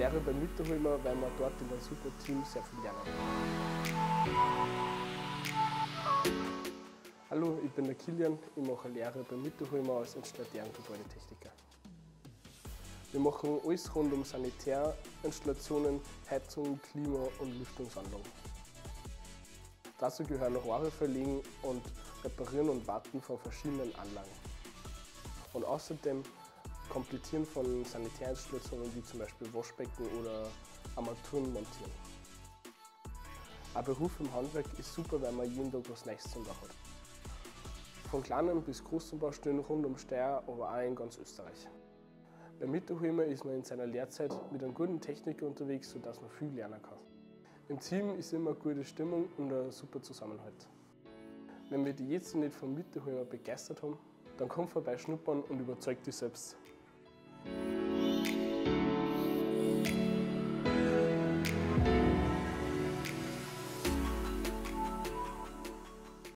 Lehre bei Mitterholmer, weil man dort in einem super Team sehr viel lernen. Hallo, ich bin der Kilian, ich mache Lehre bei Mitterholmer als Installateur und Gebäudetechniker. Wir machen alles rund um Sanitärinstallationen, Heizung, Klima und Lüftungsanlagen. Dazu gehören Rohre verlegen und reparieren und warten von verschiedenen Anlagen. Und außerdem Komplettieren von Sanitärinstallationen wie zum Beispiel Waschbecken oder Armaturen montieren. Ein Beruf im Handwerk ist super, weil man jeden Tag was Neues zu tun hat. Von kleinen bis großen Baustellen rund um Steyr, aber auch in ganz Österreich. Bei Mitterholmer ist man in seiner Lehrzeit mit einem guten Techniker unterwegs, sodass man viel lernen kann. Im Team ist immer eine gute Stimmung und ein super Zusammenhalt. Wenn wir die jetzt nicht von Mitterholmer begeistert haben, dann komm vorbei schnuppern und überzeug dich selbst. Música